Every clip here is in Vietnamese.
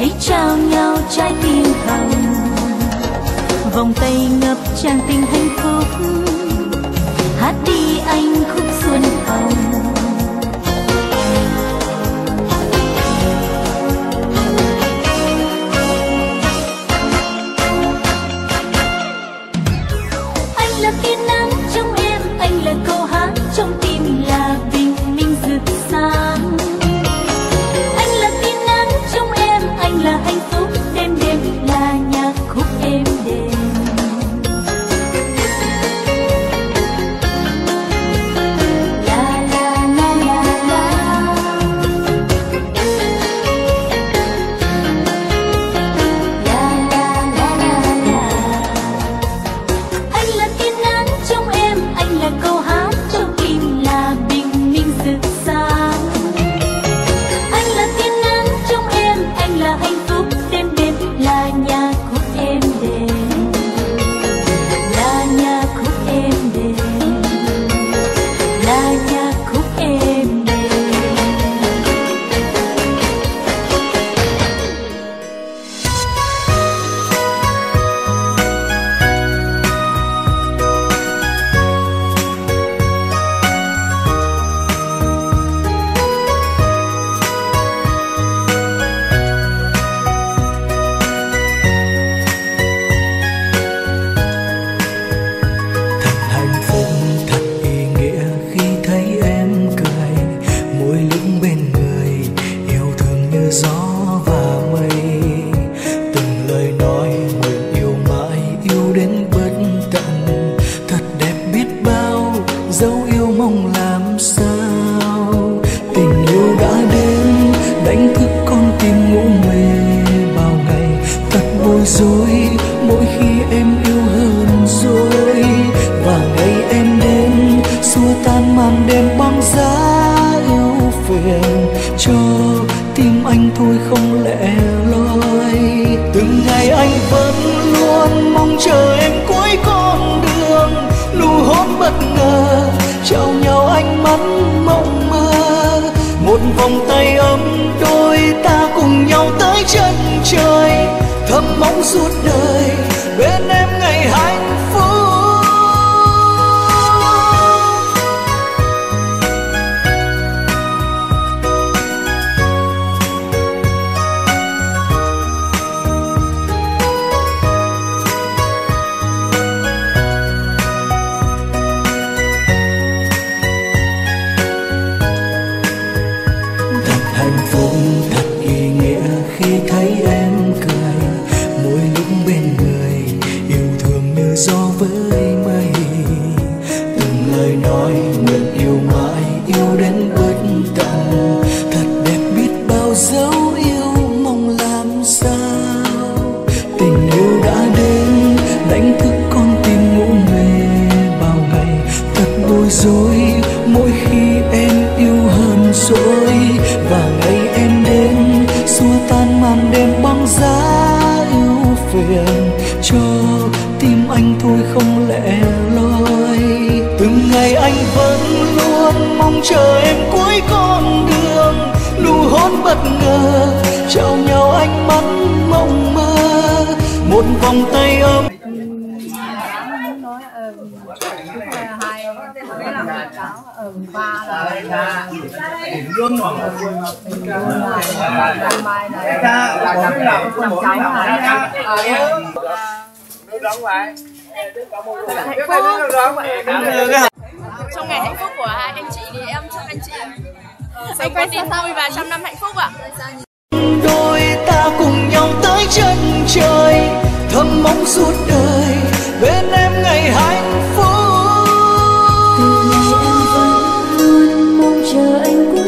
Hãy trao nhau trái tim hồng vòng tay ngập tràn tình hạnh phúc, hát đi anh khúc xuân hồng trao nhau ánh mắt mong mơ một vòng tay ấm trong ngày hạnh phúc của hai anh chị thì em chúc anh chị ờ, sống có tin vui và trăm năm hạnh phúc ạ đôi ta cùng nhau tới chân trời, thầm mong suốt đời bên em ngày hạnh phúc. Từ ngày em vẫn luôn mong chờ anh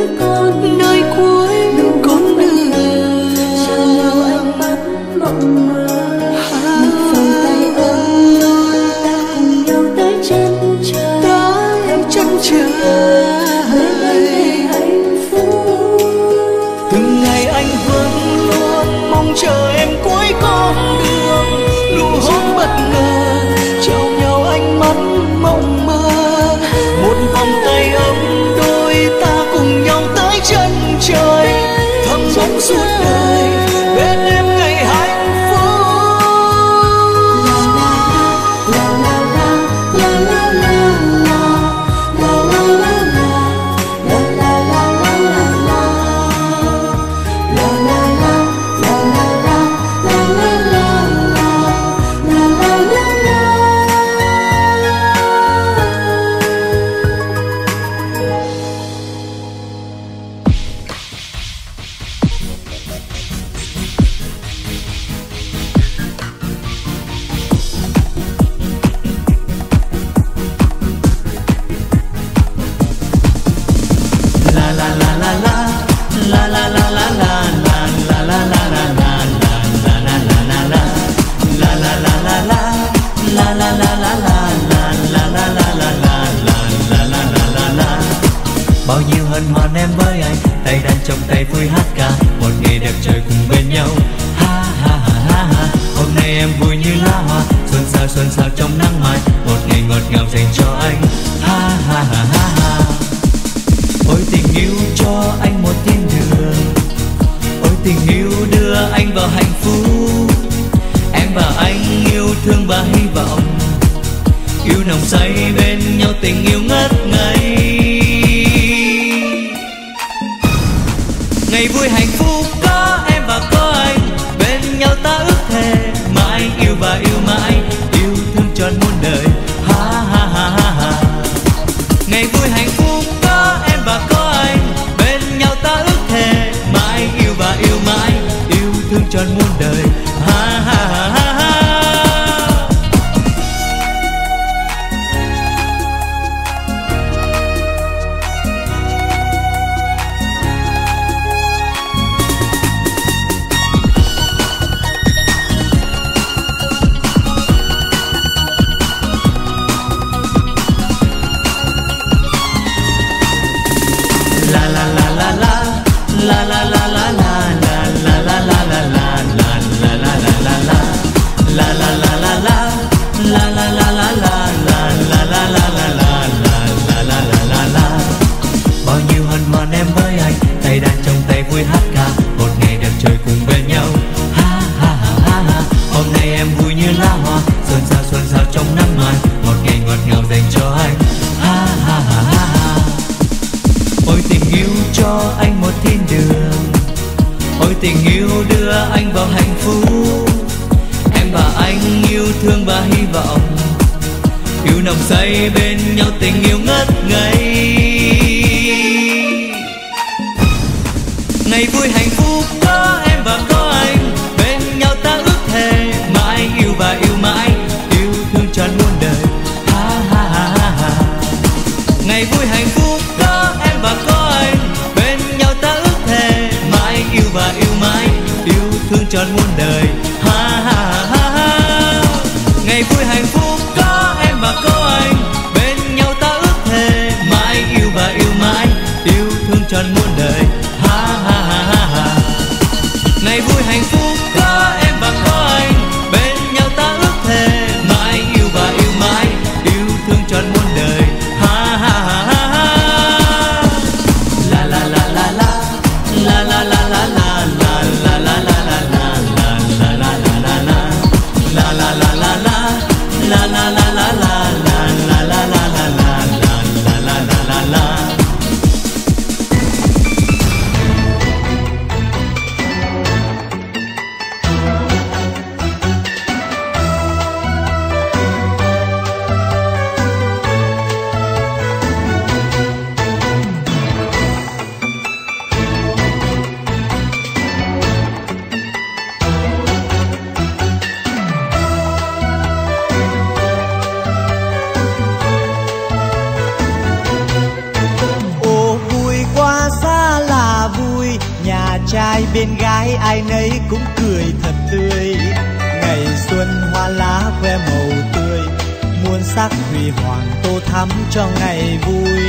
huy hoàng tô thắm cho ngày vui.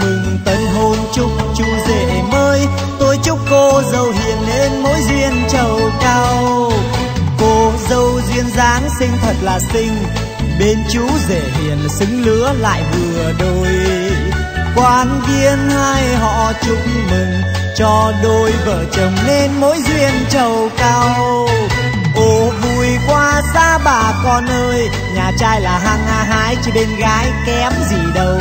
Mừng tân hôn chúc chú rể mới. Tôi chúc cô dâu hiền nên mối duyên trầu cao. Cô dâu duyên dáng xinh thật là xinh. Bên chú rể hiền xứng lứa lại vừa đôi. Quan viên hai họ chúc mừng. Cho đôi vợ chồng nên mối duyên trầu cao bà con ơi, nhà trai là hàng a hái, chứ bên gái kém gì đâu.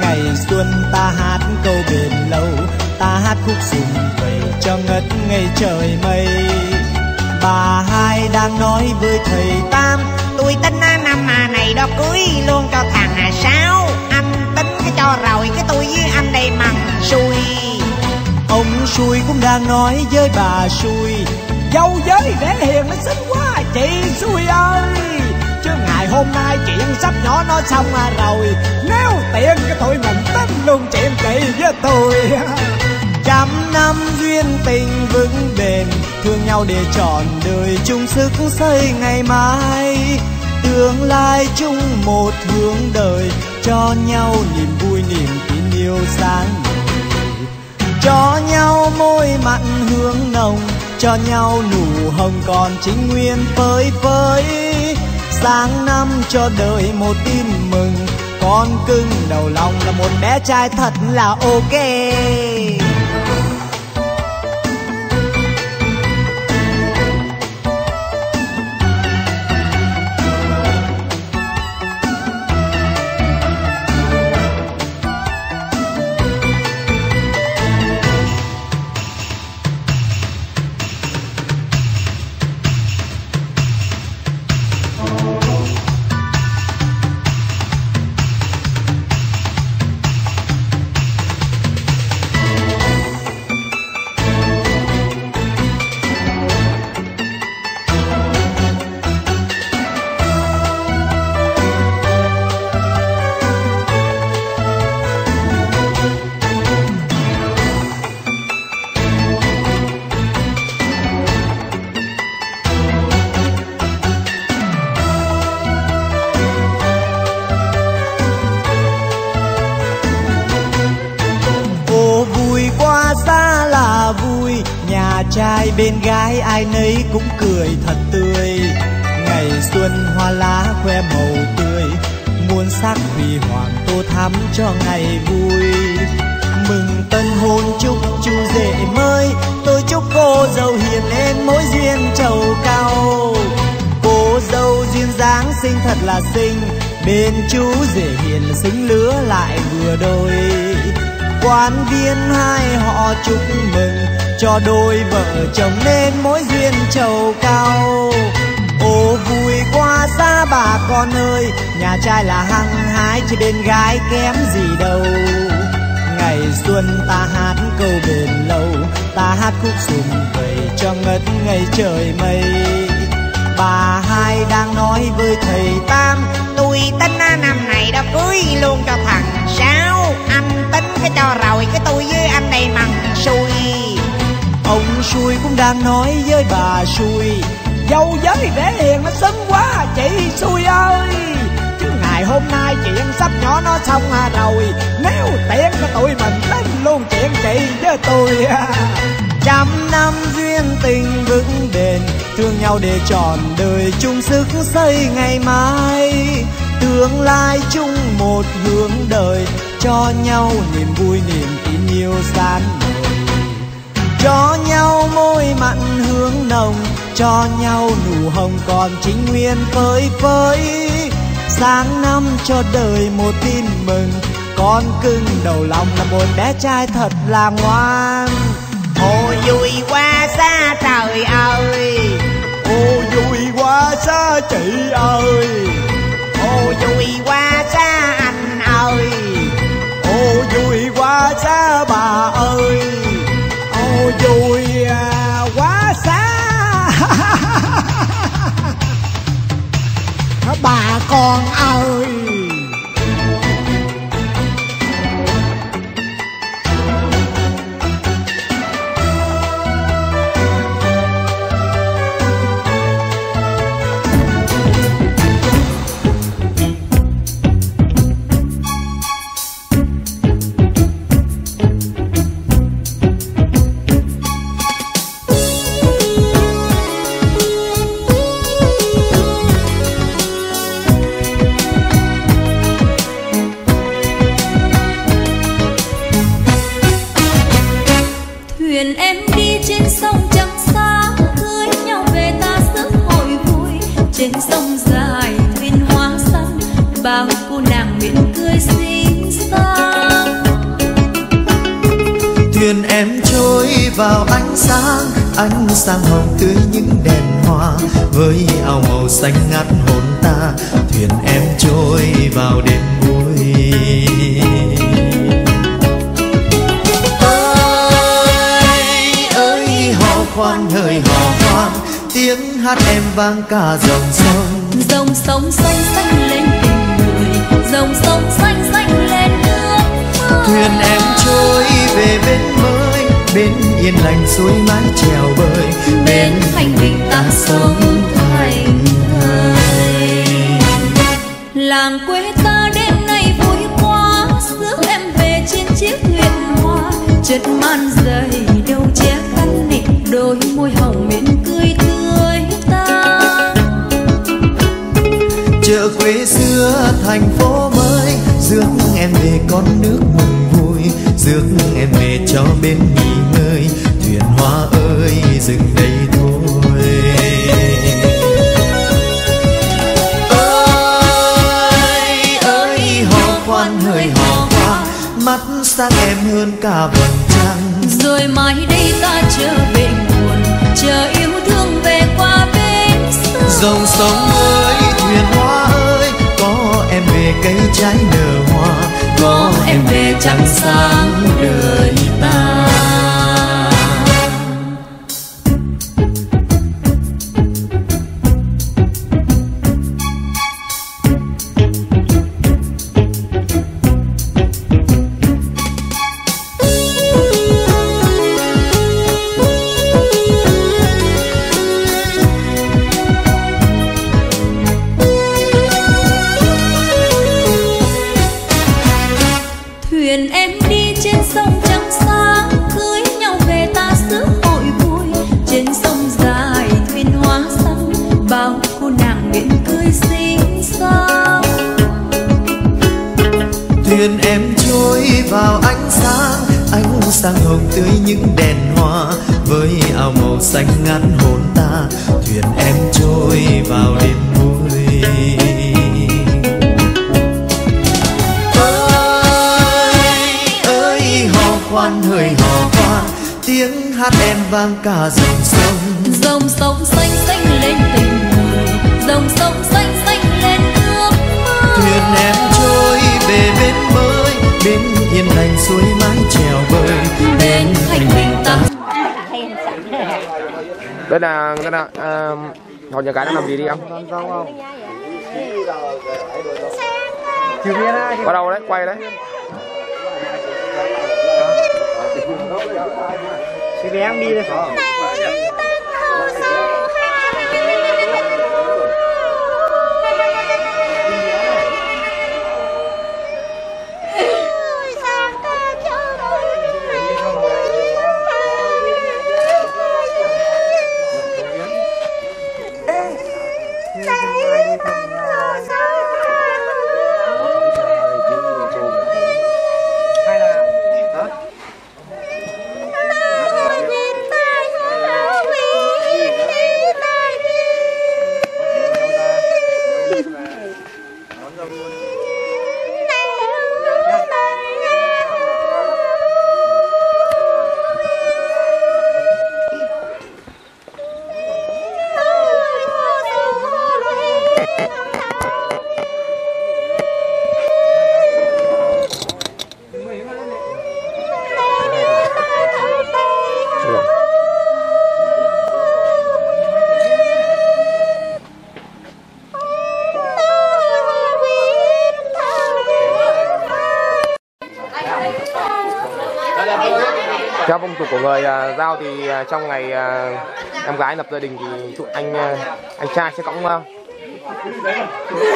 Ngày xuân ta hát câu bền lâu ta hát khúc sùng vầy cho ngất ngây trời mây. Bà hai đang nói với thầy tam, tôi tính năm mà này đó cưới luôn cho thằng à sáu. Anh tính cái cho rồi, cái tôi với anh đây mằng xui. Ông xui cũng đang nói với bà xui, dâu giới để hiền, nó xinh quá chị xui ơi. Chứ ngày hôm nay chuyện sắp nhỏ nó xong à rồi. Nếu tiện cái tụi mình tính luôn chuyện chị với tôi. Trăm năm duyên tình vững bền, thương nhau để trọn đời chung sức xây ngày mai. Tương lai chung một hướng đời, cho nhau niềm vui, niềm tin yêu sáng ngời. Cho nhau môi mặn hương nồng cho nhau nụ hồng còn chính nguyên phơi phới. Sáng năm cho đời một tin mừng, con cưng đầu lòng là một bé trai thật là ok. Trồng chồng nên mối duyên trầu cao. Ồ, vui quá, xa bà con ơi, nhà trai là hăng hái chứ bên gái kém gì đâu. Ngày xuân ta hát câu bền lâu ta hát khúc sùng vầy cho ngất ngây trời mây. Bà hai đang nói với thầy tam, tôi tính năm này đã cưới luôn cho thằng sáu, anh tính cái cho rồi, cái tôi với anh đây mằng xui ông xui cũng đang nói với bà xui, dâu giới vẻ hiền nó sớm quá, chị xui ơi. Chứ ngày hôm nay chuyện sắp nhỏ nó xong à rồi nếu tiện cho tụi mình đến luôn chuyện chị với tôi. Trăm năm duyên tình vững bền, thương nhau để trọn đời chung sức xây ngày mai. Tương lai chung một hướng đời, cho nhau niềm vui, niềm tin yêu san cho nhau môi mặn hương nồng, cho nhau nụ hồng còn chính nguyên phơi phới. Sáng năm cho đời một tin mừng, con cưng đầu lòng là một bé trai thật là ngoan. Ô vui quá xa trời ơi, ô vui quá xa chị ơi. Ô vui quá xa anh ơi, ô vui quá xa vui à, quá xa. Bà con ơi. Cả dòng sông. Dòng sông xanh xanh lên tình người dòng sông xanh xanh lên nước mơ. thuyền em trôi về bên mới bên yên lành suối mái trèo bơi bên thanh bình ta sống thành thời làng quê ta đêm nay vui quá rước em về trên chiếc thuyền hoa. Chất man dày đâu che căn nịnh đôi môi hồng mến cười tươi chợ quê xưa thành phố mới, rước em về con nước mừng vui, rước em về cho bên nghỉ ngơi, thuyền hoa ơi dừng đây thôi ơi ơi hò khoan hơi hò qua mắt sáng em hơn cả vầng trăng. Rồi mai đây ta trở về nguồn, chờ yêu thương dòng sông ơi, thuyền hoa ơi, có em về cây trái nở hoa, có em về trăng sáng đời ta. Hát em vang cả dòng sông. Dòng sông xanh xanh lên tình người dòng sông xanh xanh lên nước mơ. Thuyền em trôi về bên mới bên yên lành suối mái trèo bơi bên thành bình ta đây là đây là uh, họ nhà cái đang làm gì đi em bắt đầu đấy? Quay đấy. Chị bé em đi đây theo phong tục của người uh, giao thì uh, trong ngày uh, em gái lập gia đình thì tụi anh uh, anh trai sẽ cõng uh,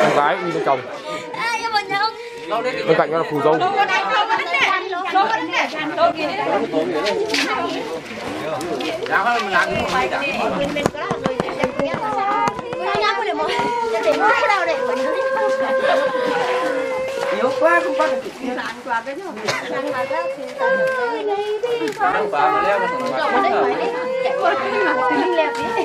em gái đi với chồng. Bên cạnh đó là phù dâu Hãy subscribe cho kênh Ghiền Mì Gõ Để không bỏ lỡ những video hấp dẫn Ayo qua không qua được tiền. Làm qua cái nó. Làm Đang vào mà leo mà thằng nó. Nó đấy phải. Chạy qua cái mà thì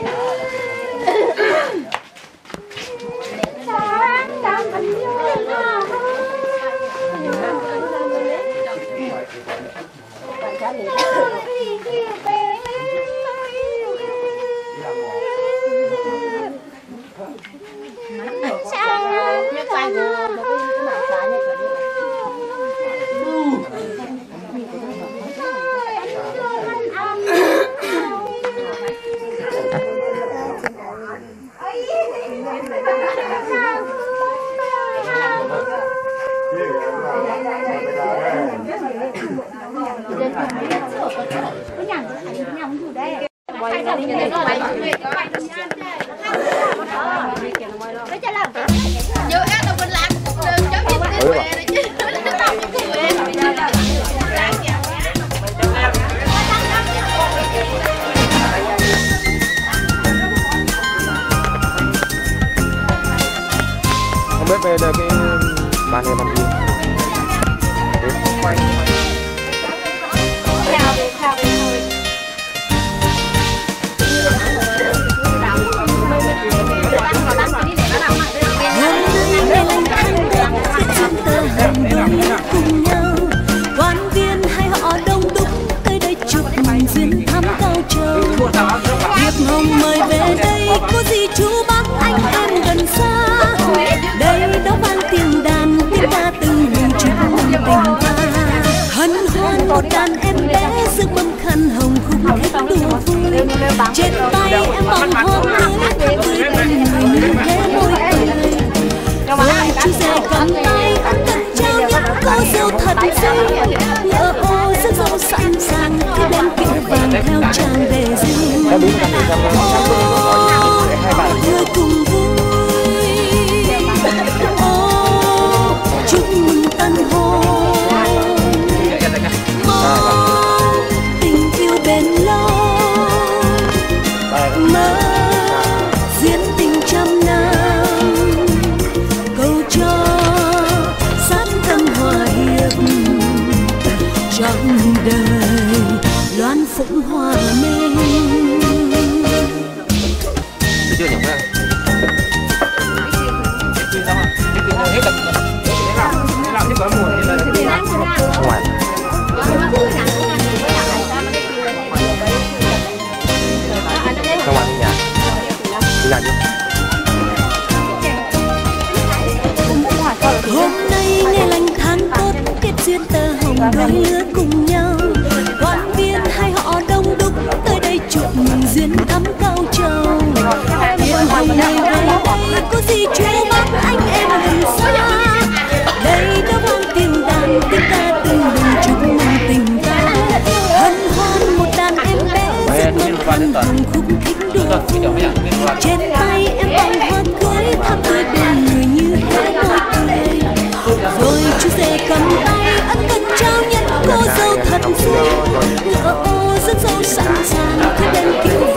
Ha ha ha! trong đời loan phụng hòa minh chưa nhỉ? Hết hết rồi. đôi lứa cùng nhau quan viên hai họ đông đúc, tới đây chụp mừng duyên thắm cao trầu. Tiếng hồng ngày đây đây có gì trêu mắt anh em gần xa? Đây đã vang tiếng đàn tiếng ta từng mình chúc mừng tình ta hân hoan một đàn em bé rất mong khăn cùng khúc khích đua trên tay em vòng hoa cưới, thắm tươi bên người nhau rồi chú rể cầm tay ân cần trao nhân cô dâu thật xinh ngựa ô rất dâu sẵn sàng khi bên kia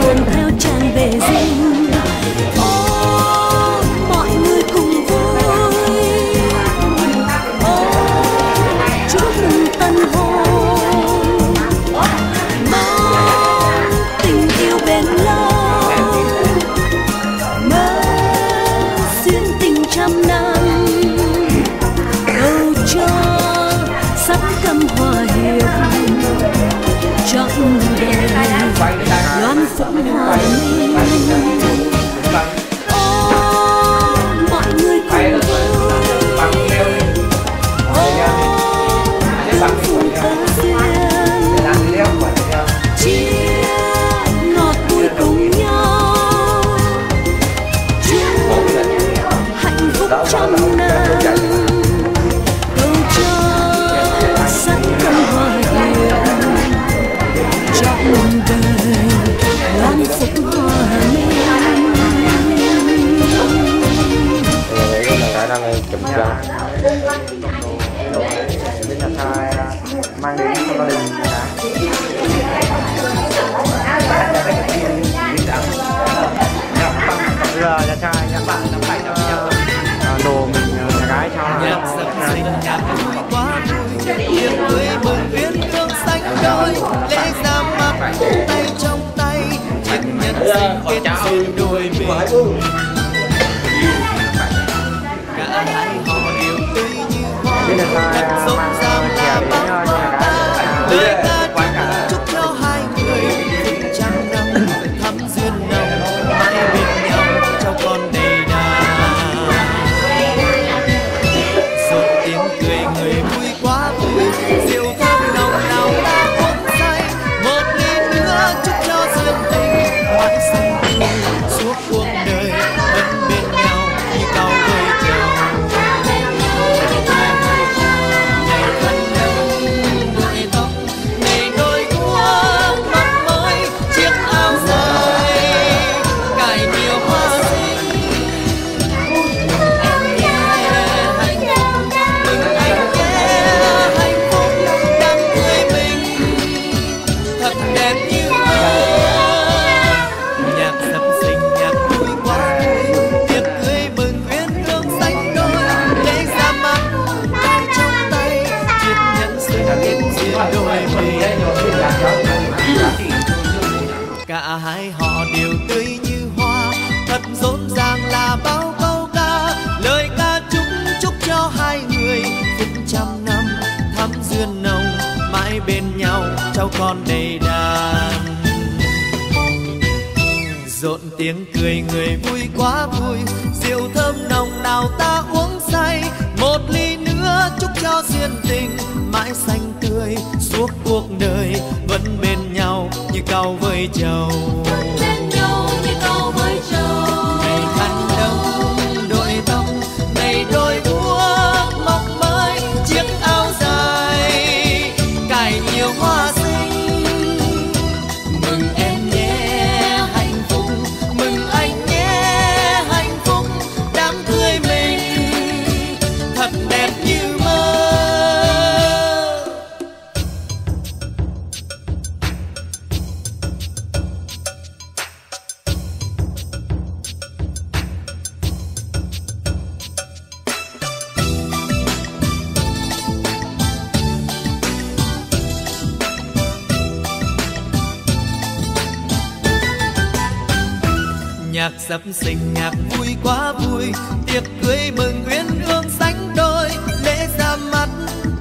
sắp sinh ngạc vui quá vui. Tiệc cưới mừng uyên ương sánh đôi. Lễ ra mắt,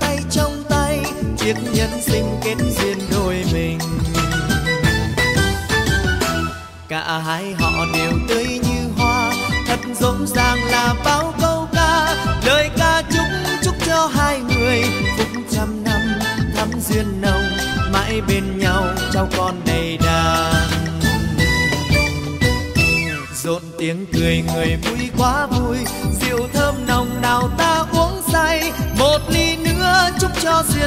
tay trong tay. Chiếc nhân sinh kết duyên đôi mình. Cả hai họ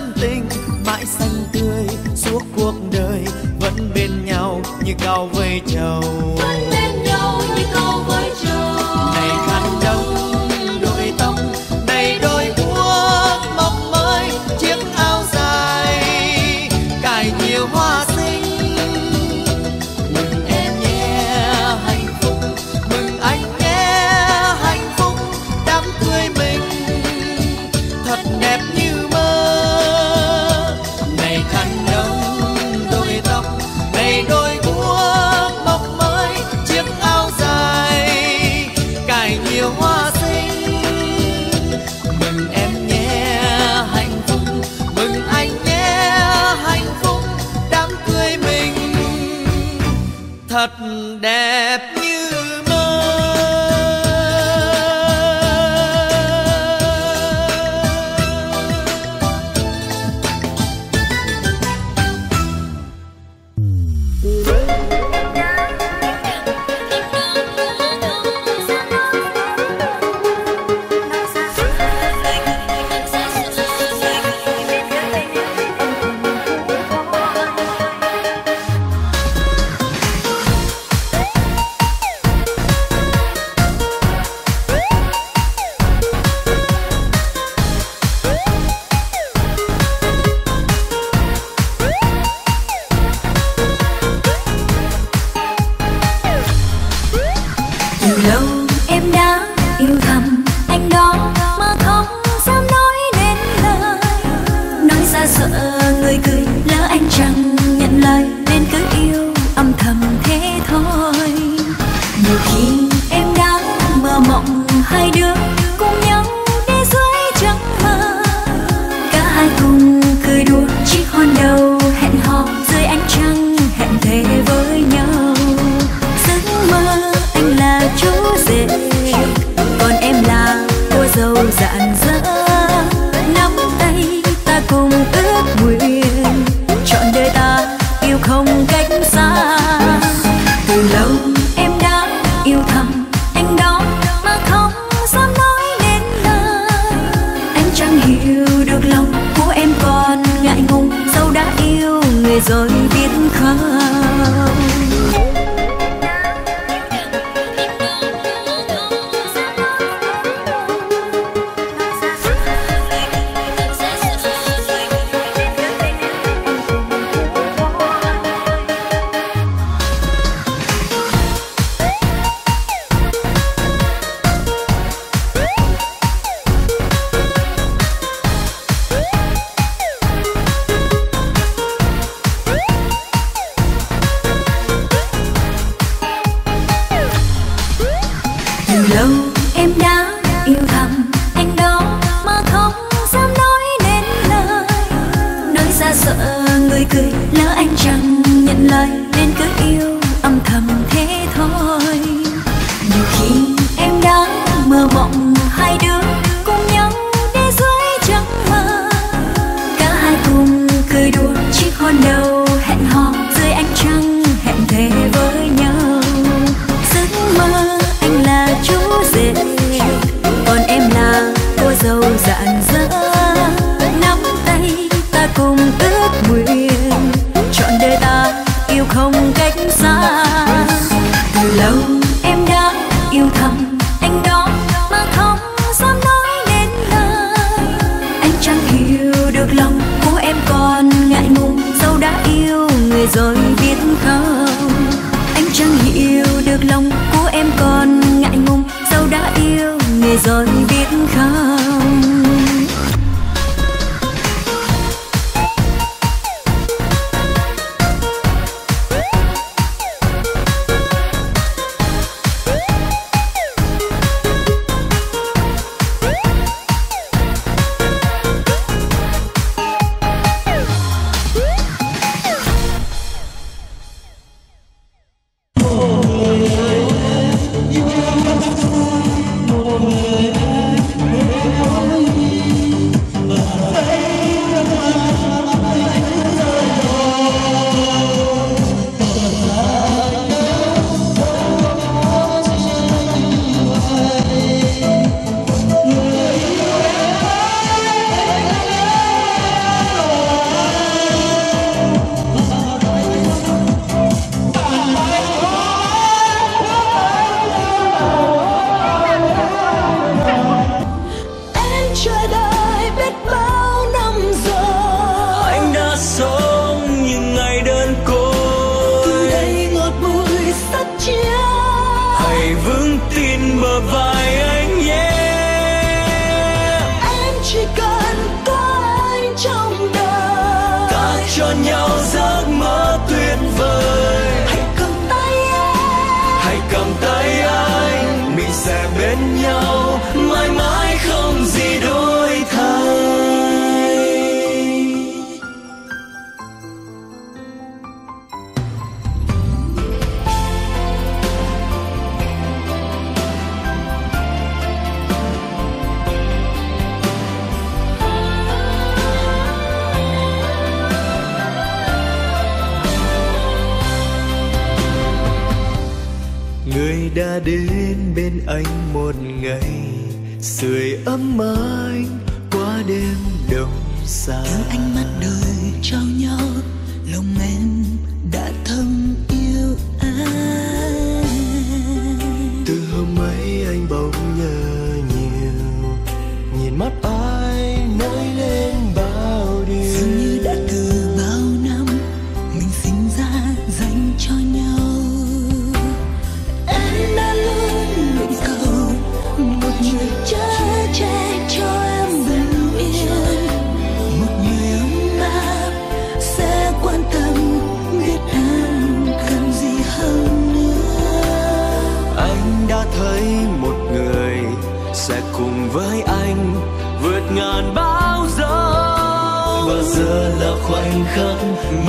chân tình, mãi xanh tươi, suốt cuộc đời vẫn bên nhau như cao vây trầu hoa sinh. Mừng em nhé, hạnh phúc. Mừng anh nhé, hạnh phúc. Đám cưới mình thật đẹp. nhé. yêu thầm. Anh đó mà không dám nói nên lời. Anh chẳng hiểu được lòng của em còn ngại ngùng. Dẫu đã yêu người rồi biết không. Anh chẳng hiểu được lòng của em còn ngại ngùng. Dẫu đã yêu người rồi biết đến bên anh một ngày sưởi ấm anh qua đêm đông xa thương anh mắt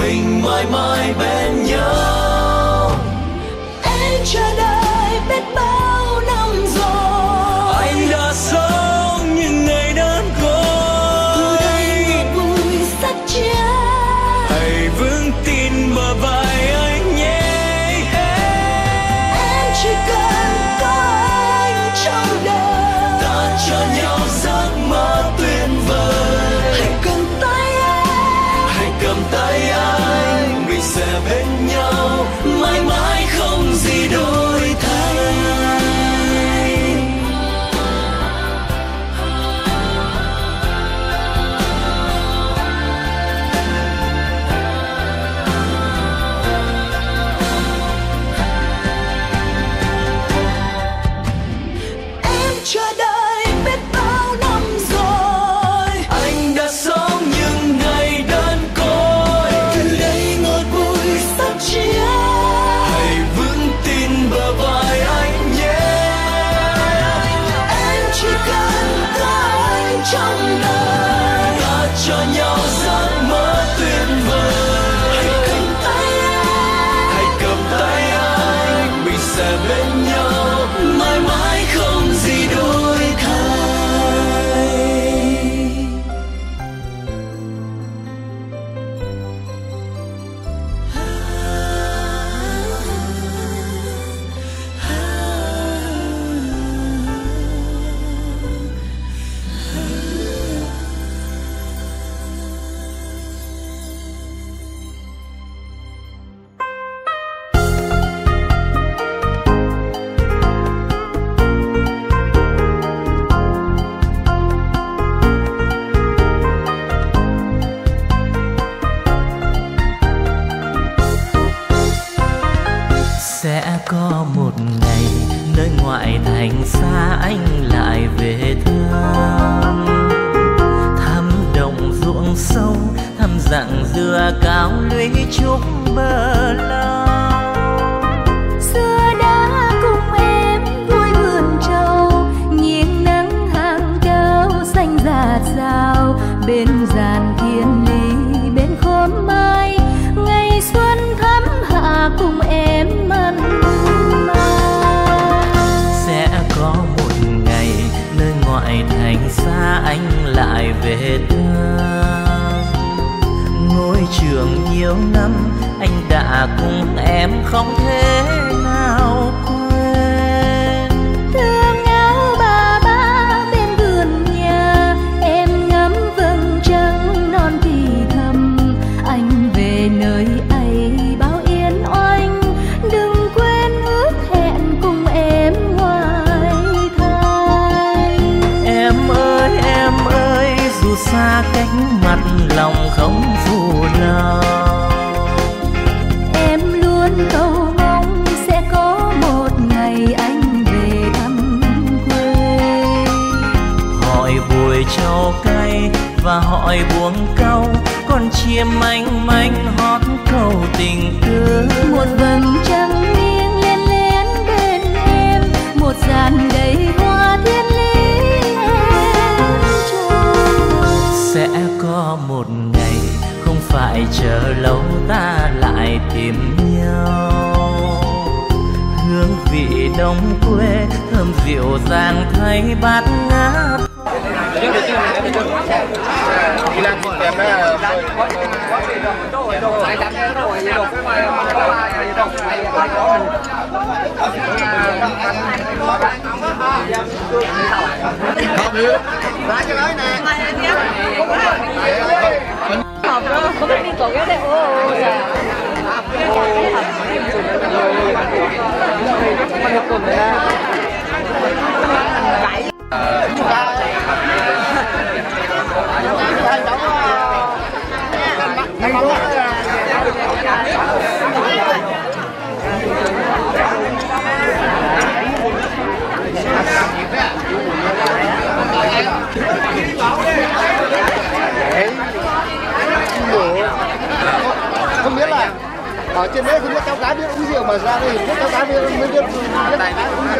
bring my mind back.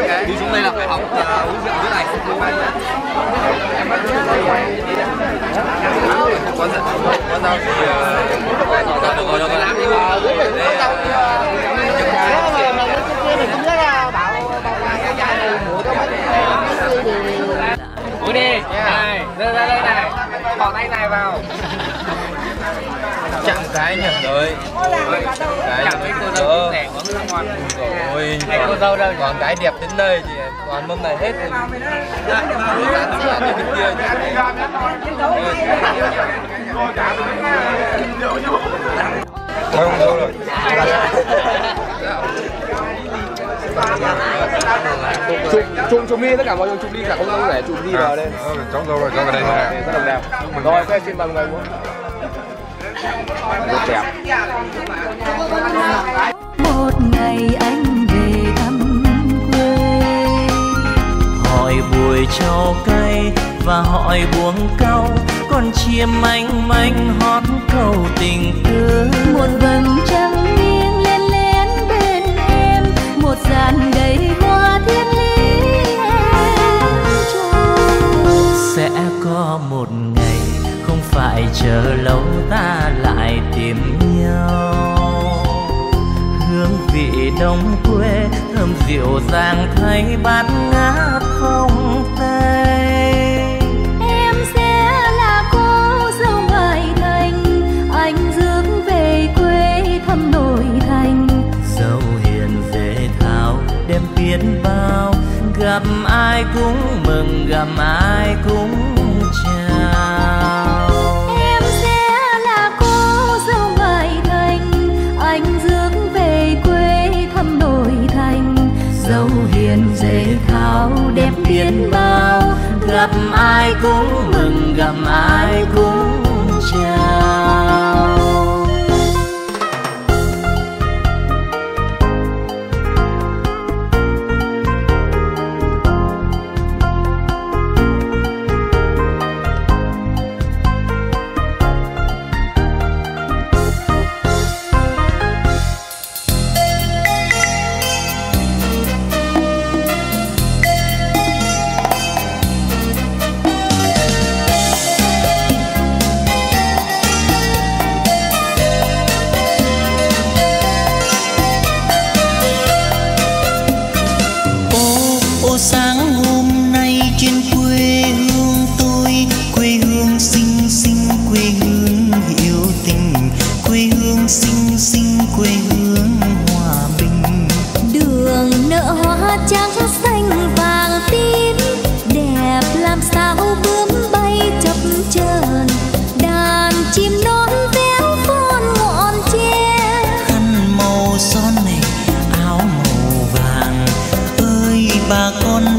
Rượu Đi xuống đây là phải học ờ, uống rượu dưới này Quán rượu, quán rau thì ờ, rau được rồi, à, này cũng cháu thế mà không Uống đi, này, đưa ra đây này, bỏ tay này vào Chạm cái nhỉ rồi cái Chạm cái cô dâu ngon Rồi, còn, cô dâu đâu còn cái đẹp đến nơi thì toàn mâm này hết rồi. Bên kia Thôi không đâu rồi chụp chụp chụp đi tất cả mọi người chụp đi cả không không để chụp đi vào đây. Cháu đâu rồi cho vào đây thôi rất là đẹp. Rồi xin mời mọi người rất đẹp một ngày anh về thăm quê hỏi bùi trâu cây và hỏi buông câu, con chim manh manh hót câu tình tứ một vầng trăng nghiêng lên lên bên em một dàn đầy hoa thiên lý em. Trao sẽ có một ngày phải chờ lâu ta lại tìm nhau. Hương vị đông quê thơm dịu dàng thay bát ngát phong tây em sẽ là cô dâu ngoại thành anh rước về quê thăm nội thành. Dâu hiền dễ thao đem biết bao gặp ai cũng mừng gặp ai ai cũng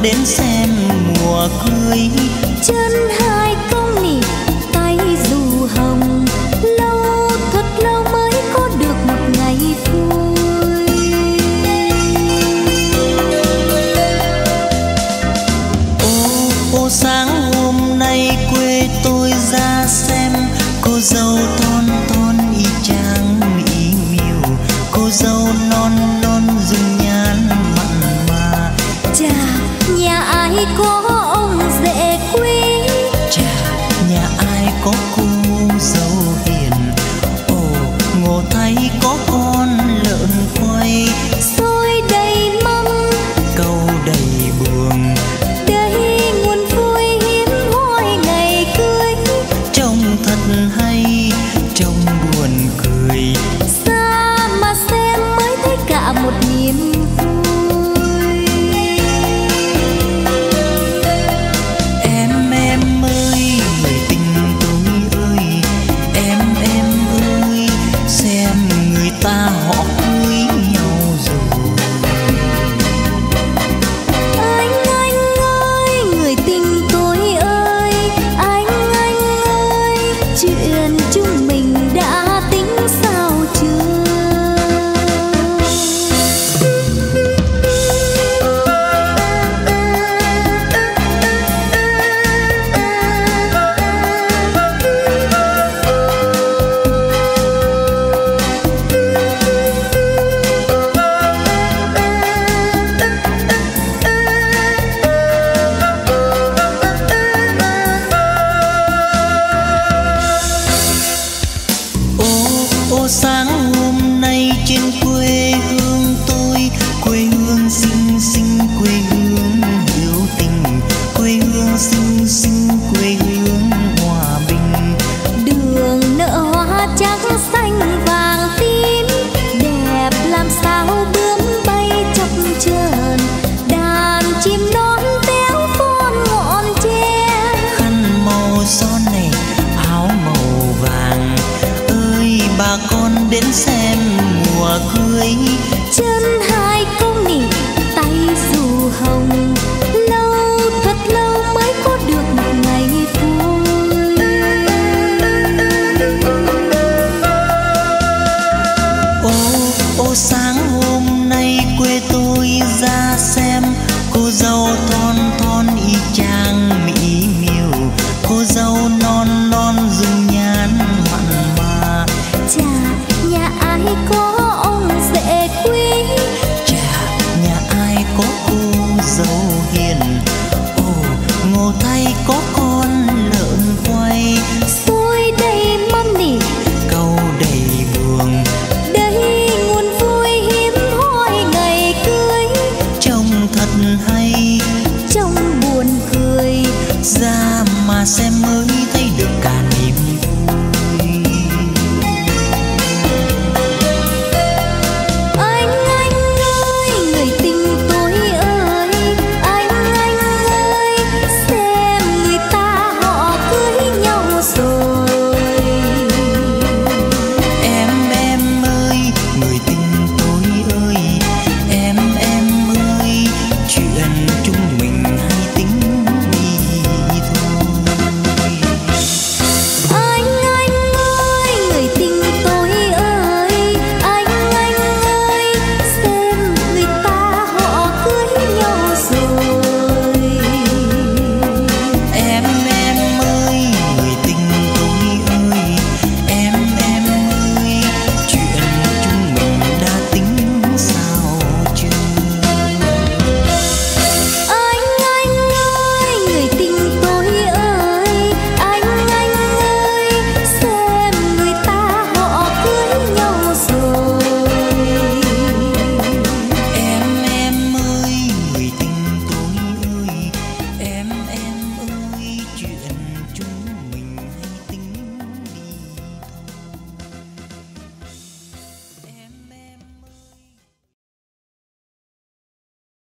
đến xem mùa cưới. Chân hai